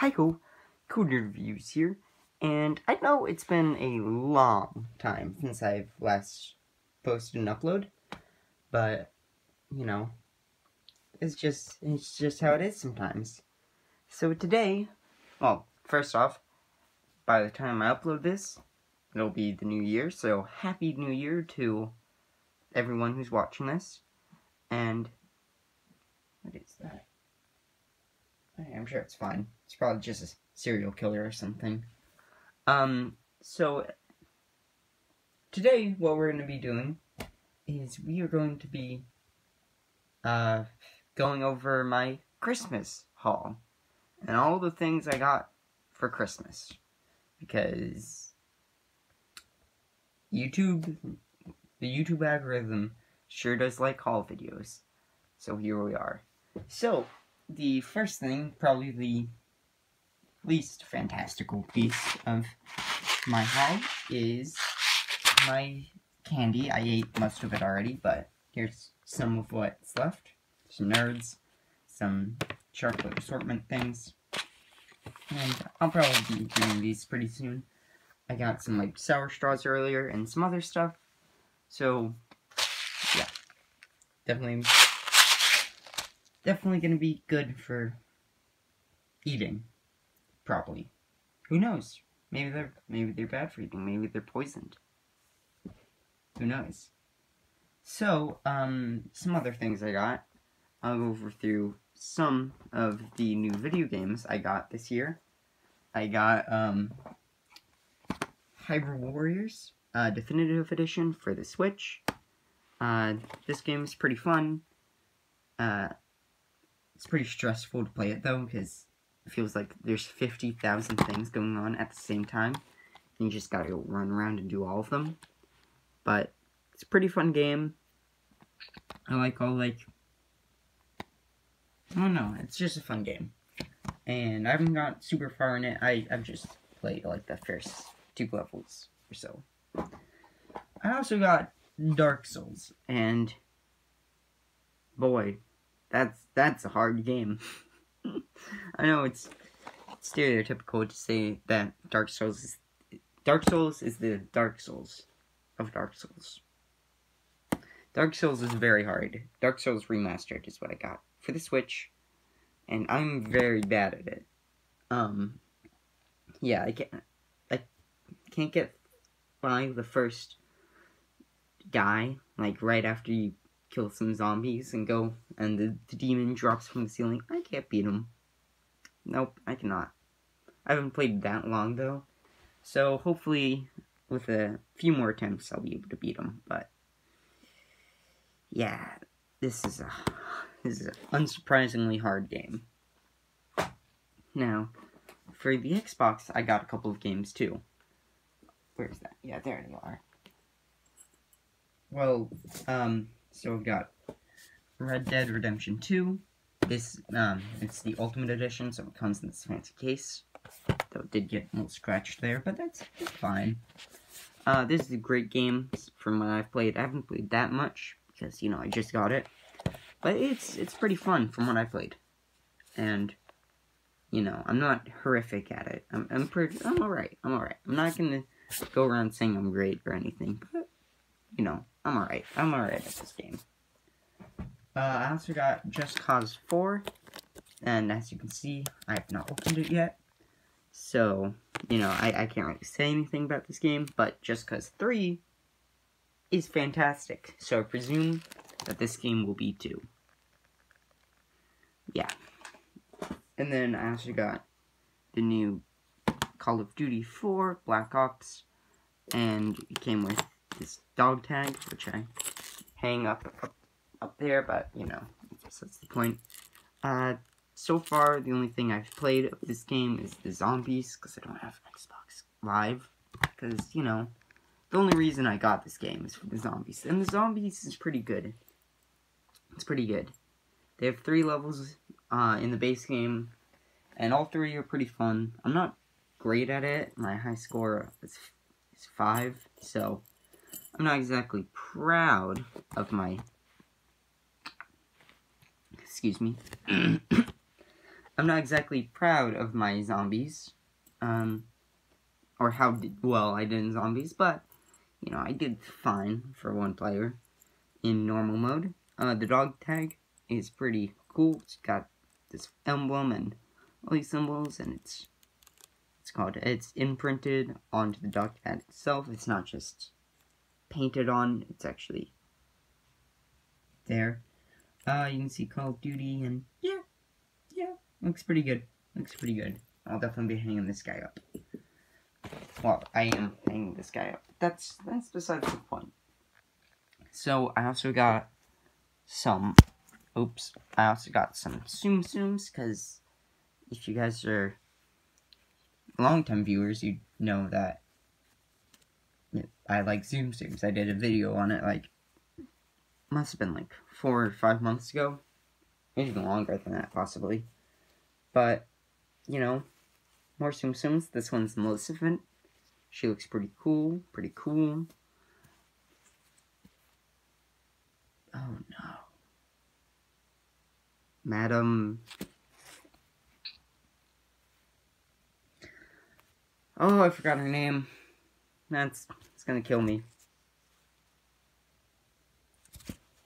Hi ho, Cody Reviews here, and I know it's been a long time since I've last posted an upload, but, you know, it's just, it's just how it is sometimes. So today, well, first off, by the time I upload this, it'll be the new year, so happy new year to everyone who's watching this, and, what is that? I'm sure it's fine. It's probably just a serial killer or something. Um, so, today what we're going to be doing is we are going to be, uh, going over my Christmas haul. And all the things I got for Christmas. Because YouTube, the YouTube algorithm sure does like haul videos. So here we are. So, the first thing, probably the least fantastical piece of my haul is my candy. I ate most of it already, but here's some of what's left. Some nerds, some chocolate assortment things, and I'll probably be doing these pretty soon. I got some like sour straws earlier and some other stuff, so yeah, definitely definitely going to be good for eating properly. Who knows? Maybe they're maybe they're bad for eating. Maybe they're poisoned. Who knows? So, um, some other things I got. I'll go over through some of the new video games I got this year. I got, um, Hyrule Warriors, uh, Definitive Edition for the Switch. Uh, this game is pretty fun. Uh, it's pretty stressful to play it though, because it feels like there's 50,000 things going on at the same time. And you just gotta go run around and do all of them. But it's a pretty fun game. I like all like I don't know, it's just a fun game. And I haven't got super far in it. I, I've just played like the first two levels or so. I also got Dark Souls, and boy, that's that's a hard game. I know it's stereotypical to say that Dark Souls is Dark Souls is the Dark Souls of Dark Souls. Dark Souls is very hard. Dark Souls Remastered is what I got for the Switch, and I'm very bad at it. Um, yeah, I can't, I can't get by the first guy, like, right after you kill some zombies and go, and the, the demon drops from the ceiling. I can't beat him. Nope, I cannot. I haven't played that long, though. So, hopefully, with a few more attempts, I'll be able to beat him, but... Yeah, this is a... This is an unsurprisingly hard game. Now, for the Xbox, I got a couple of games, too. Where's that? Yeah, there they are. Well, um, so we've got Red Dead Redemption 2. This, um, it's the Ultimate Edition, so it comes in this fancy case. Though it did get a little scratched there, but that's, fine. Uh, this is a great game from what I've played. I haven't played that much, because, you know, I just got it. But it's, it's pretty fun from what I played. And, you know, I'm not horrific at it. I'm, I'm pretty, I'm alright. I'm alright. I'm not gonna go around saying I'm great or anything, but, you know, I'm alright. I'm alright at this game. Uh, I also got Just Cause 4, and as you can see, I have not opened it yet. So, you know, I, I can't really say anything about this game, but Just Cause 3 is fantastic. So I presume that this game will be too. Yeah. And then I also got the new Call of Duty 4 Black Ops, and it came with dog tag, which I hang up up, up there, but, you know, that's the point. Uh, so far, the only thing I've played of this game is the zombies, because I don't have Xbox Live, because, you know, the only reason I got this game is for the zombies, and the zombies is pretty good. It's pretty good. They have three levels uh, in the base game, and all three are pretty fun. I'm not great at it. My high score is, is 5, so I'm not exactly proud of my... Excuse me. I'm not exactly proud of my zombies, um, or how well I did in zombies, but, you know, I did fine for one player in normal mode. Uh, the dog tag is pretty cool. It's got this emblem and all these symbols, and it's it's called it's imprinted onto the dog tag itself. It's not just painted on; it's actually there. Uh, you can see Call of Duty, and yeah, yeah, looks pretty good. Looks pretty good. I'll definitely be hanging this guy up. Well, I am hanging this guy up. That's that's besides the point. So I also got some Oops. I also got some Tsum Tsums, because if you guys are long-time viewers, you know that I like Tsum Tsums. I did a video on it, like, must have been like four or five months ago. Maybe even longer than that, possibly. But, you know, more Tsum Tsums. This one's Maleficent. She looks pretty cool, pretty cool. Oh no. Madam... Oh, I forgot her name. That's, it's gonna kill me.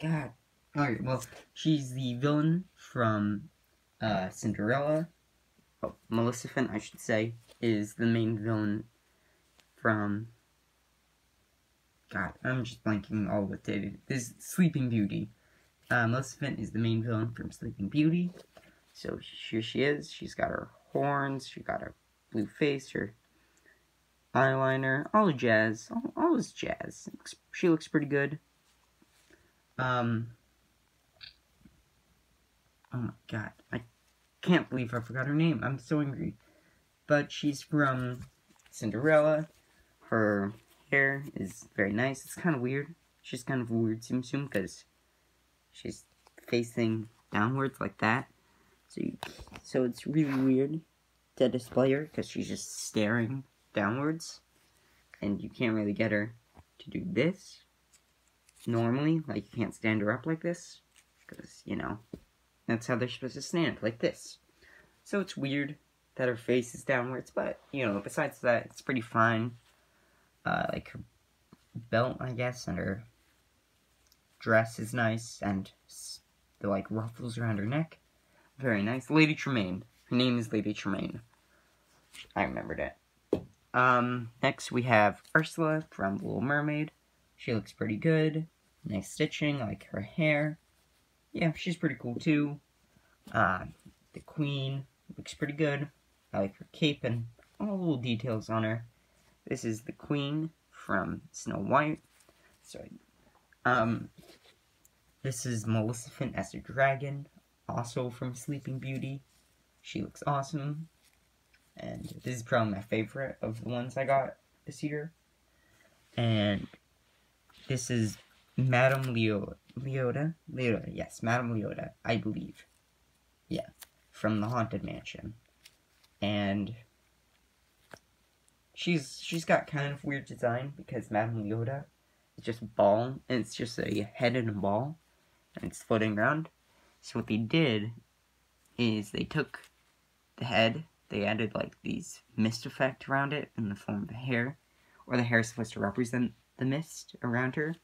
God. Alright, well, she's the villain from, uh, Cinderella. Oh, Maleficent, I should say, is the main villain from... God, I'm just blanking all with it. This Sleeping Beauty. Uh, Maleficent is the main villain from Sleeping Beauty. So here she is. She's got her horns. She got her blue face, her eyeliner, all the jazz. All, all this jazz. She looks pretty good. Um. Oh my god. I can't believe I forgot her name. I'm so angry. But she's from Cinderella. Her hair is very nice. It's kind of weird. She's kind of weird, Tsum Tsum, because she's facing downwards like that. So, you, so it's really weird to display her because she's just staring downwards. And you can't really get her to do this normally. Like, you can't stand her up like this. Because, you know, that's how they're supposed to stand, like this. So it's weird that her face is downwards. But, you know, besides that, it's pretty fine. Uh, like her belt, I guess, and her dress is nice, and the, like, ruffles around her neck. Very nice. Lady Tremaine. Her name is Lady Tremaine. I remembered it. Um, next we have Ursula from Little Mermaid. She looks pretty good. Nice stitching, I like her hair. Yeah, she's pretty cool too. Uh, the Queen looks pretty good. I like her cape and all the little details on her. This is the Queen from Snow White. Sorry, um, this is Maleficent as a dragon, also from Sleeping Beauty. She looks awesome. And this is probably my favorite of the ones I got this year. And this is Madame Leo Leota? Leota, yes, Madame Leota, I believe. Yeah, from the Haunted Mansion. And she's she's got kind of weird design because Madame Leota it's just ball, and it's just a head and a ball, and it's floating around. So what they did is they took the head, they added like these mist effect around it in the form of hair, or the hair is supposed to represent the mist around her,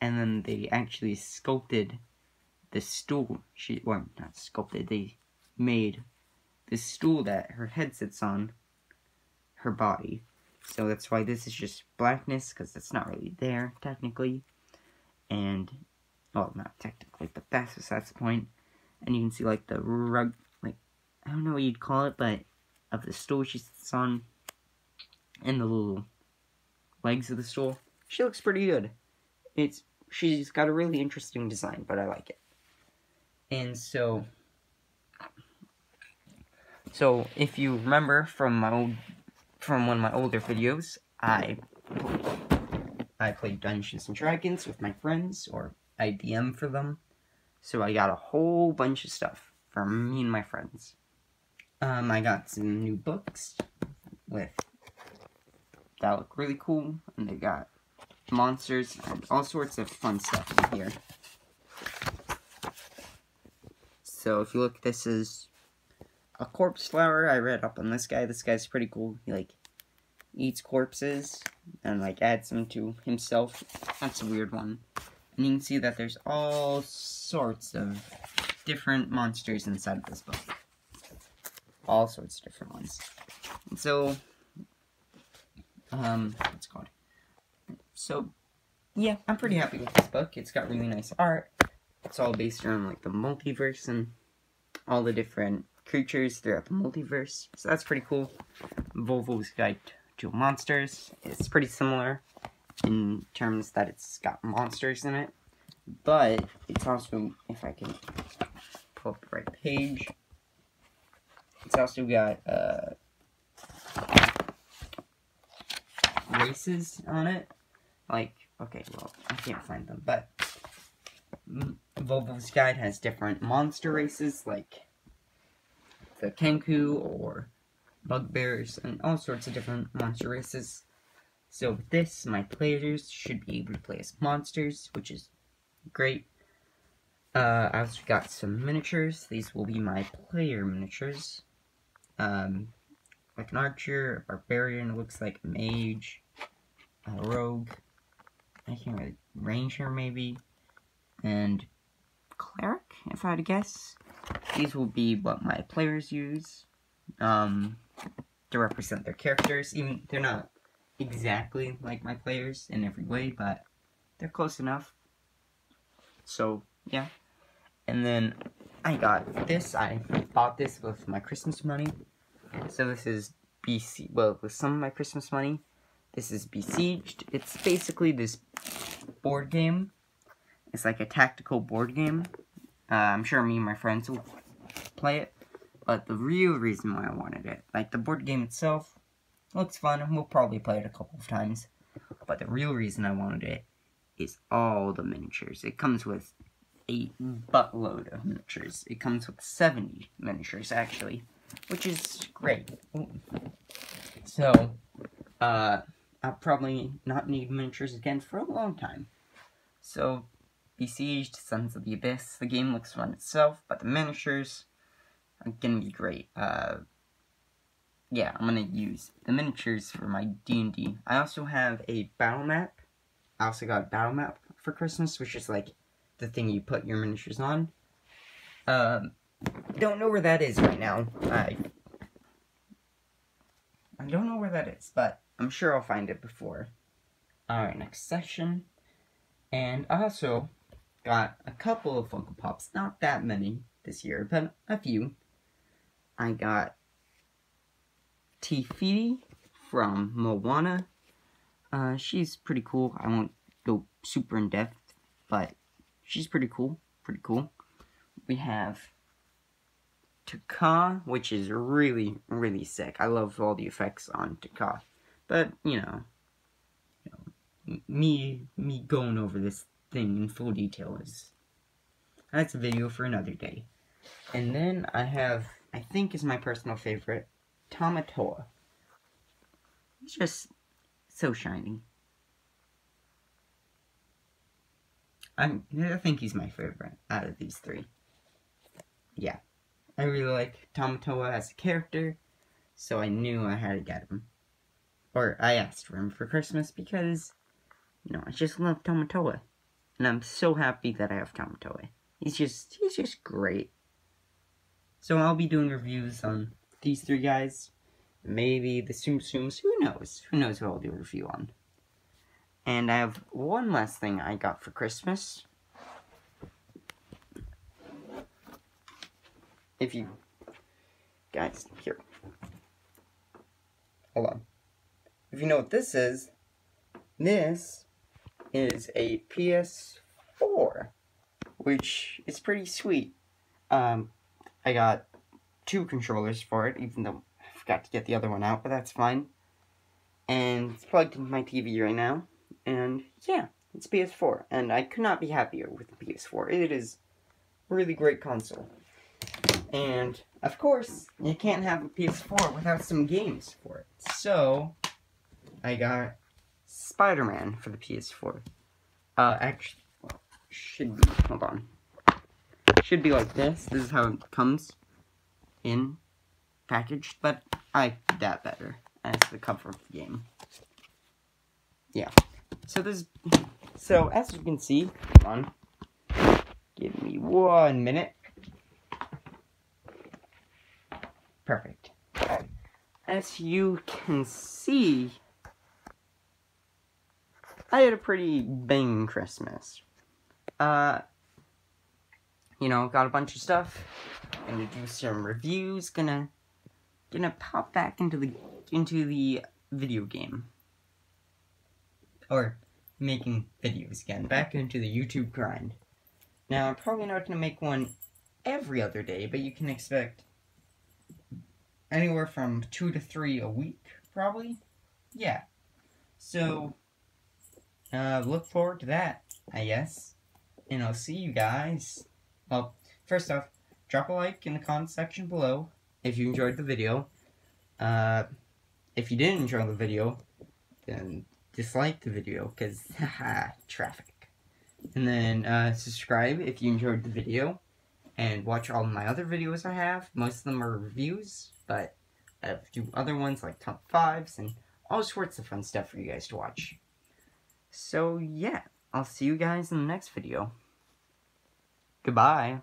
and then they actually sculpted the stool. She, well, not sculpted. They made the stool that her head sits on her body so that's why this is just blackness, because it's not really there, technically. And, well, not technically, but that's besides the point. And you can see, like, the rug, I don't know what you'd call it, but of the stool she sits on, and the little legs of the stool. She looks pretty good. It's, she's got a really interesting design, but I like it. And so, so if you remember from my old from one of my older videos, I I played Dungeons and Dragons with my friends, or I DM for them. So I got a whole bunch of stuff from me and my friends. Um, I got some new books with that look really cool, and they got monsters and all sorts of fun stuff in here. So if you look, this is a corpse flower. I read up on this guy. This guy's pretty cool. He like eats corpses and like adds them to himself. That's a weird one. And you can see that there's all sorts of different monsters inside of this book. All sorts of different ones. And so, um, what's called? So, yeah, I'm pretty happy with this book. It's got really nice art. It's all based around like the multiverse and all the different creatures throughout the multiverse. So that's pretty cool. Volo's Guide to Monsters. It's pretty similar in terms that it's got monsters in it. But it's also, if I can pull up the right page, it's also got uh, races on it. Like, okay, well, I can't find them, but Volo's Guide has different monster races, like the Kenku or bugbears and all sorts of different monster races. So with this, my players should be able to play as monsters, which is great. Uh, I also got some miniatures. These will be my player miniatures. Um, like an archer, a barbarian, looks like a mage, a rogue, I can't really, ranger maybe, and cleric, if I had to guess. These will be what my players use um, to represent their characters. Even they're not exactly like my players in every way, but they're close enough. So yeah, and then I got this. I bought this with my Christmas money. So this is BC. Well, with some of my Christmas money, this is Besieged. It's basically this board game. It's like a tactical board game. Uh, I'm sure me and my friends will play it. But the real reason why I wanted it, like the board game itself, looks fun and we'll probably play it a couple of times. But the real reason I wanted it is all the miniatures. It comes with a buttload of miniatures. It comes with 70 miniatures, actually, which is great. So, uh, I'll probably not need miniatures again for a long time. So, Besieged, Sons of the Abyss, the game looks fun itself, but the miniatures are gonna be great. Uh, yeah, I'm gonna use the miniatures for my D&D. I also have a battle map. I also got a battle map for Christmas, which is like the thing you put your miniatures on. Um, don't know where that is right now. I I don't know where that is, but I'm sure I'll find it before Alright, next session. And I also got a couple of Funko Pops, not that many this year, but a few. I got Te Fiti from Moana. Uh, she's pretty cool. I won't go super in depth, but she's pretty cool. Pretty cool. We have Te Kā, which is really, really sick. I love all the effects on Te Kā. But, you know, you know, me, me going over this thing in full detail is, that's a video for another day. And then I have, I think is my personal favorite, Tamatoa. It's just so shiny. I'm, I think he's my favorite out of these three. Yeah. I really like Tamatoa as a character, so I knew I had to get him. Or I asked for him for Christmas because, you know, I just love Tamatoa. And I'm so happy that I have Tamatoa. He's just, he's just great. So I'll be doing reviews on these three guys. Maybe the Tsum Tsums, who knows? Who knows who I'll do a review on. And I have one last thing I got for Christmas. If you guys, here. Hold on. If you know what this is, this is a PS4, which is pretty sweet. Um, I got two controllers for it, even though I forgot to get the other one out, but that's fine. And it's plugged into my TV right now. And yeah, it's PS4. And I could not be happier with the PS4. It is a really great console. And, of course, you can't have a PS4 without some games for it. So, I got Spider-Man for the PS4. Uh, actually, well, should be, hold on. Should be like this. This is how it comes in. packaged, but I like that better as the cover of the game. Yeah. So this, so as you can see, on. Give me one minute. Perfect. As you can see, I had a pretty bang Christmas. Uh, you know, got a bunch of stuff. Gonna do some reviews. Gonna, gonna pop back into the into the video game. Or making videos again, back into the YouTube grind. Now, I'm probably not going to make one every other day, but you can expect anywhere from two to three a week, probably. Yeah. So, uh, look forward to that, I guess. And I'll see you guys. Well, first off, drop a like in the comment section below if you enjoyed the video. Uh, if you didn't enjoy the video, then dislike the video, because, haha, traffic. And then, uh, subscribe if you enjoyed the video, and watch all my other videos I have. Most of them are reviews, but I have a few other ones, like top fives, and all sorts of fun stuff for you guys to watch. So, yeah, I'll see you guys in the next video. Goodbye.